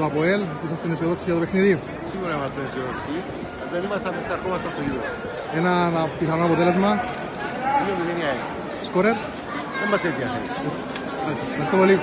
το ΑΠΟΕΛ. Είσαστε αισιοδόξοι για το παιχνίδι. Σίγουρα είμαστε αισιοδόξοι. Δεν ήμασταν, θα ερχόμασταν στο γύρο. Ένα πιθανό αποτέλεσμα. 2-0 η Σκόρερ. Δεν μας ενδιαφέρει. Ε, ευχαριστώ πολύ.